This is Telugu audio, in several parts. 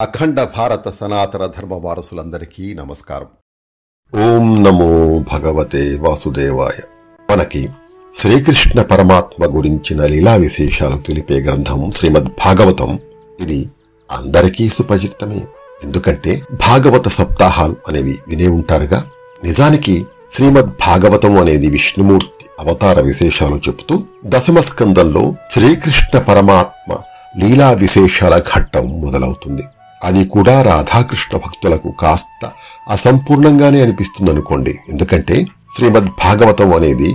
అఖండ భారత సనాతన ధర్మ వారసులందరికీ నమస్కారం. ఓం నమో భగవతే వాసుదేవాయ. మనకి శ్రీకృష్ణ పరమాత్మ గురించిన లీలా విశేషాలు తెలిపే గ్రంథం శ్రీమద్ భాగవతం ఇది అందరికీ సుపరిచితమే. ఎందుకంటే భాగవత సప్తాహాలు అనేవి వినే ఉంటారుగా. నిజానికి శ్రీమద్ భాగవతం అనేది విష్ణుమూర్తి అవతార విశేషాలు చెబుతూ దశమ స్కందంలో శ్రీకృష్ణ పరమాత్మ లీలా విశేషాల ఘట్టం మొదలవుతుంది. అది కూడా రాధాకృష్ణ భక్తులకు కాస్త అసంపూర్ణంగానే అనిపిస్తుంది అనుకోండి ఎందుకంటే శ్రీమద్ భాగవతం అనేది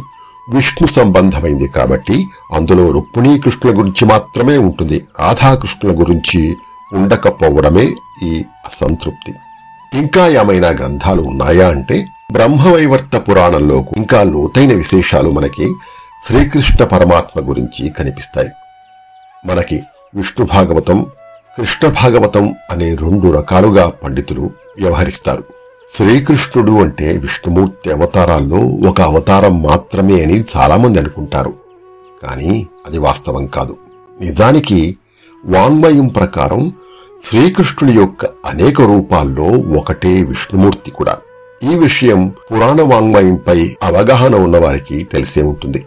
విష్ణు సంబంధమైంది కాబట్టి అందులో రుక్మిణీ కృష్ణుల గురించి మాత్రమే ఉంటుంది. రాధాకృష్ణుల గురించి ఉండకపోవడమే ఈ అసంతృప్తి. ఇంకా ఏమైనా గ్రంథాలు ఉన్నాయా అంటే బ్రహ్మవైవర్త పురాణంలో ఇంకా లోతైన విశేషాలు మనకి శ్రీకృష్ణ పరమాత్మ గురించి కనిపిస్తాయి. మనకి విష్ణు భాగవతం కృష్ణ భాగవతం అనే రెండు రకాలుగా పండితులు వ్యవహరిస్తారు. శ్రీకృష్ణుడు అంటే విష్ణుమూర్తి అవతారాల్లో ఒక అవతారం మాత్రమే అని చాలామంది అనుకుంటారు. కానీ అది వాస్తవం కాదు. నిజానికి వాంగ్మయం ప్రకారం శ్రీకృష్ణుడి యొక్క అనేక రూపాల్లో ఒకటే విష్ణుమూర్తి కూడా. ఈ విషయం పురాణ వాంగ్మయంపై అవగాహన ఉన్నవారికి తెలిసే ఉంటుంది.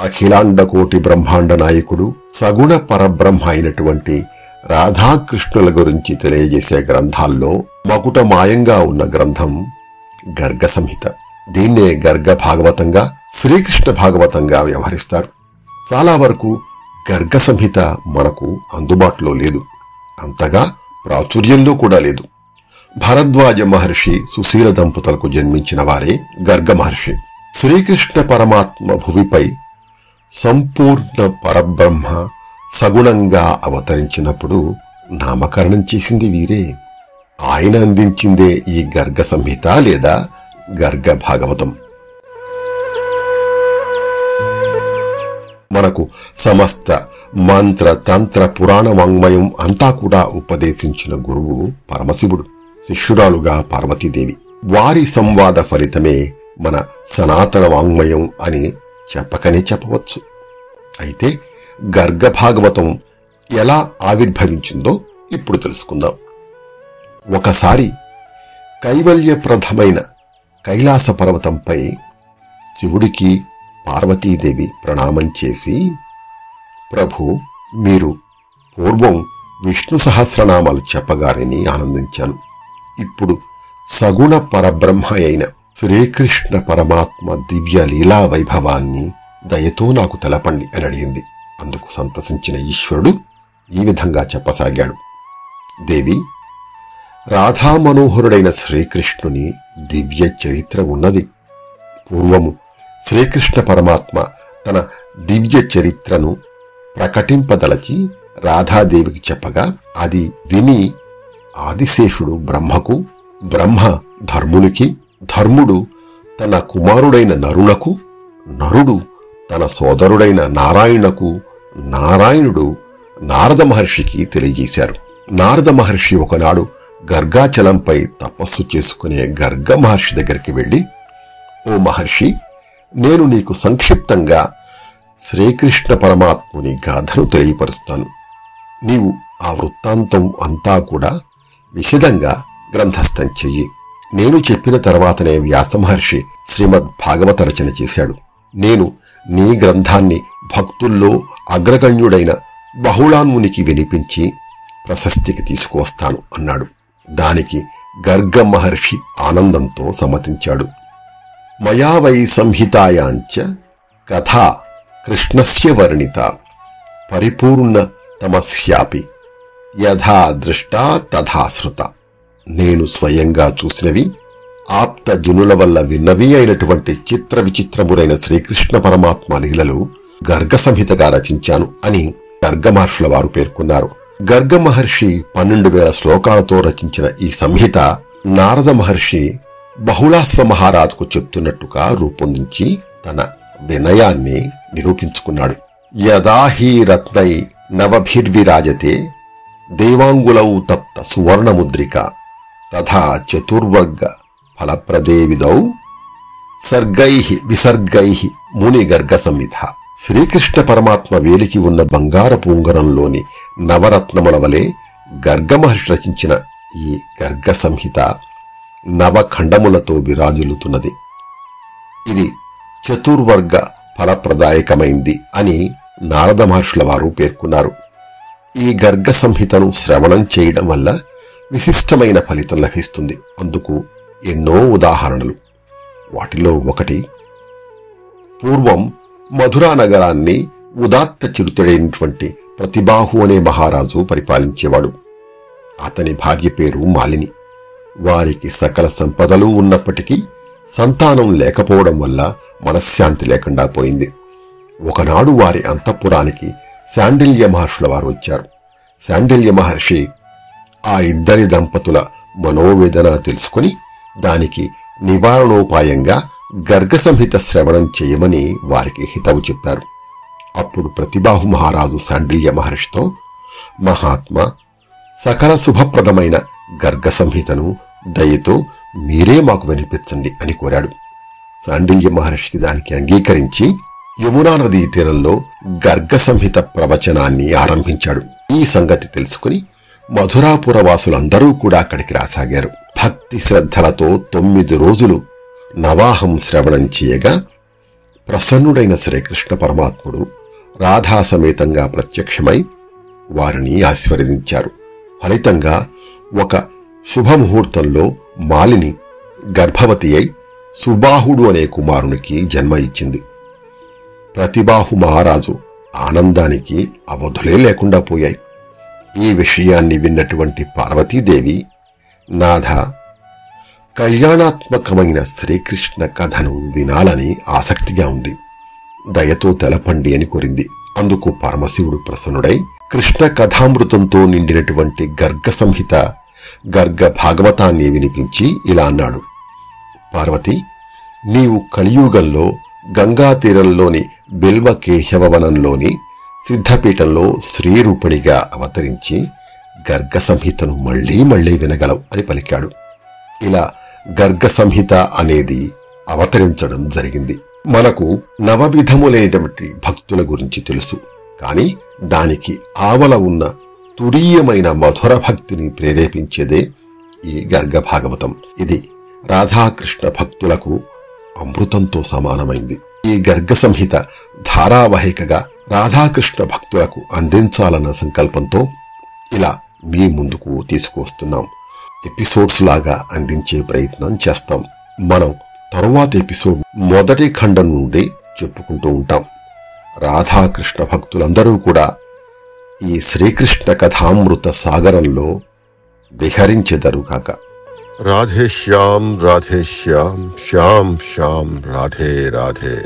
అఖిలాండ కోటి బ్రహ్మాండ నాయకుడు సగుణ పరబ్రహ్మ అయినటువంటి రాధాకృష్ణుల గురించి తెలియజేసే గ్రంథాల్లో మకుట మాయంగా ఉన్న గ్రంథం గర్గ సంహిత దీన్నే గర్గ భాగవతంగా శ్రీకృష్ణ భాగవతంగా వ్యవహరిస్తారు. చాలా వరకు గర్గ సంహిత మనకు అందుబాటులో లేదు. అంతగా ప్రాచుర్యంలో కూడా లేదు. భరద్వాజ మహర్షి సుశీల దంపతులకు జన్మించిన వారే గర్గ మహర్షి. శ్రీకృష్ణ పరమాత్మ భువిపై సంపూర్ణ పరబ్రహ్మ సగుణంగా అవతరించినప్పుడు నామకరణం చేసింది వీరే. ఆయన అందించిందే ఈ గర్గ సంహిత లేదా గర్గ భాగవతం. మనకు సమస్త మంత్ర తంత్ర పురాణ వాంగ్మయం అంతా కూడా ఉపదేశించిన గురువు పరమశివుడు శిష్యురాలుగా పార్వతీదేవి. వారి సంవాద ఫలితమే మన సనాతన వాంగ్మయం అని చెప్పకనే చెప్పవచ్చు. అయితే గర్గభాగవతం ఎలా ఆవిర్భవించిందో ఇప్పుడు తెలుసుకుందాం. ఒకసారి కైవల్యప్రదమైన కైలాస పర్వతంపై శివుడికి పార్వతీదేవి ప్రణామం చేసి ప్రభు మీరు పూర్వం విష్ణు సహస్రనామాలు చెప్పగారని ఆనందించాను. ఇప్పుడు సగుణ పరబ్రహ్మ అయిన శ్రీకృష్ణ పరమాత్మ దివ్య లీలా వైభవాన్ని దయతో నాకు తెలపండి అని అడిగింది. అందుకు సంతసించిన ఈశ్వరుడు ఈ విధంగా చెప్పసాగాడు. దేవి రాధా మనోహరుడైన శ్రీకృష్ణుని దివ్య చరిత్ర ఉన్నది. పూర్వము శ్రీకృష్ణ పరమాత్మ తన దివ్య చరిత్రను ప్రకటింపదలచి రాధాదేవికి చెప్పగా అది విని ఆదిశేషుడు బ్రహ్మకు బ్రహ్మ ధర్మునికి ధర్ముడు తన కుమారుడైన నరులకు నరుడు తన సోదరుడైన నారాయణకు నారాయణుడు నారద మహర్షికి తెలియజేశారు. నారద మహర్షి ఒకనాడు గర్గాచలంపై తపస్సు చేసుకునే గర్గ మహర్షి దగ్గరికి వెళ్ళి ఓ మహర్షి నేను నీకు సంక్షిప్తంగా శ్రీకృష్ణ పరమాత్ముని గాథను తెలియపరుస్తాను. నీవు ఆ వృత్తాంతం అంతా కూడా విశదంగా గ్రంథస్థం చెయ్యి. నేను చెప్పిన తర్వాతనే వ్యాసమహర్షి శ్రీమద్ భాగవత రచన చేశాడు. నేను నీ గ్రంథాన్ని భక్తుల్లో అగ్రగణ్యుడైన బహుళాన్మునికి వినిపించి ప్రశస్తికి తీసుకువస్తాను అన్నాడు. దానికి గర్గ మహర్షి ఆనందంతో సమ్మతించాడు. మయావై సంహితాయాంచ కథ కృష్ణస్య వర్ణిత పరిపూర్ణ తమస్యాపి యథా దృష్టా తథా శృత నేను స్వయంగా చూసినవి ఆప్త జనుల వల్ల విన్నవి అయినటువంటి చిత్ర విచిత్రములైన శ్రీకృష్ణ పరమాత్మ లీలలు గర్గ సంహితగా రచించాను అని గర్గమహర్షుల వారు పేర్కొన్నారు. గర్గ మహర్షి పన్నెండు వేల శ్లోకాలతో రచించిన ఈ సంహిత నారద మహర్షి బహుళాశ్వ మహారాజుకు చెప్తున్నట్టుగా రూపొందించి తన వినయాన్ని నిరూపించుకున్నాడు. యదాహి రత్నై నవభిర్విరాజతే దేవాంగులౌ తప్త సువర్ణముద్రిక తథా చతుర్వర్గ ఫలప్రదేవిదౌ సర్గై విసర్గై మునిగర్గ సంహిత శ్రీకృష్ణ పరమాత్మ వేలికి ఉన్న బంగార పూంగరంలోని నవరత్నముల వలె గర్గమహర్షి రచించిన ఈ గర్గ సంహిత నవఖండములతో విరాజిల్లుతున్నది. ఇది చతుర్వర్గ ఫలప్రదాయకమైంది అని నారద మహర్షుల వారు పేర్కొన్నారు. ఈ గర్గ సంహితను శ్రవణం చేయడం వల్ల విశిష్టమైన ఫలితం లభిస్తుంది. అందుకు ఎన్నో ఉదాహరణలు. వాటిలో ఒకటి పూర్వం మధురా నగరాన్ని ఉదాత్త చిరుతుడైనటువంటి ప్రతిబాహు అనే మహారాజు పరిపాలించేవాడు. అతని భార్య పేరు మాలిని. వారికి సకల సంపదలు ఉన్నప్పటికీ సంతానం లేకపోవడం వల్ల మనశ్శాంతి లేకుండా పోయింది. ఒకనాడు వారి అంతఃపురానికి శాండిల్య మహర్షుల వారు వచ్చారు. శాండిల్య మహర్షి ఆ ఇద్దరి దంపతుల మనోవేదన తెలుసుకుని దానికి నివారణోపాయంగా గర్గ సంహిత శ్రవణం చేయమని వారికి హితవు చెప్పారు. అప్పుడు ప్రతిబాహు మహారాజు శాండిల్య మహర్షితో మహాత్మ సకల శుభప్రదమైన గర్గ సంహితను దయతో మీరే మాకు వినిపించండి అని కోరాడు. శాండిల్య మహర్షికి దానికి అంగీకరించి యమునా నదీ తీరంలో గర్గ సంహిత ప్రవచనాన్ని ఆరంభించాడు. ఈ సంగతి తెలుసుకుని మధురాపుర వాసులందరూ కూడా అక్కడికి రాసాగారు. భక్తి శ్రద్ధలతో తొమ్మిది రోజులు నవాహం శ్రవణం చేయగా ప్రసన్నుడైన శ్రీకృష్ణ పరమాత్ముడు రాధా సమేతంగా ప్రత్యక్షమై వారిని ఆశీర్వదించారు. ఫలితంగా ఒక శుభముహూర్తంలో మాలిని గర్భవతి అయి సుబాహుడు అనే కుమారునికి జన్మ ఇచ్చింది. ప్రతిబాహు మహారాజు ఆనందానికి అవధులే లేకుండా పోయాయి. ఈ విషయాన్ని విన్నటువంటి పార్వతీదేవి నాథ కళ్యాణాత్మకమైన శ్రీకృష్ణ కథను వినాలని ఆసక్తిగా ఉంది. దయతో తెలపండి అని కోరింది. అందుకు పరమశివుడు ప్రసన్నుడై కృష్ణ కథామృతంతో నిండినటువంటి గర్గ సంహిత గర్గ భాగవతాన్ని వినిపించి ఇలా అన్నాడు. పార్వతి నీవు కలియుగంలో గంగా తీరంలోని బిల్వ కేశవవనంలోని సిద్ధపీఠంలో శ్రీరూపిణిగా అవతరించి గర్గ సంహితను మళ్ళీ మళ్ళీ వినగలవు అని పలికాడు. ఇలా గర్గ సంహిత అనేది అవతరించడం జరిగింది. మనకు నవవిధములైనటువంటి భక్తుల గురించి తెలుసు. కాని దానికి ఆవల ఉన్న తురీయమైన మధుర భక్తిని ప్రేరేపించేదే ఈ గర్గ భాగవతం ఇది రాధాకృష్ణ భక్తులకు అమృతంతో సమానమైంది. ఈ గర్గ సంహిత ధారావాహికగా రాధాకృష్ణ భక్తులకు అందించాలన్న సంకల్పంతో ఇలా మీ ముందుకు తీసుకువస్తున్నాం. ఎపిసోడ్స్ లాగా అందించే ప్రయత్నం చేస్తాం. మనం తరువాత ఎపిసోడ్ మొదటి ఖండం నుండి చెప్పుకుంటూ ఉంటాం. రాధాకృష్ణ భక్తులందరూ కూడా ఈ శ్రీకృష్ణ కథామృత సాగరంలో విహరించెదరుగాక రాధే శ్యాం శ్యాం శ్యాం రాధే రాధే.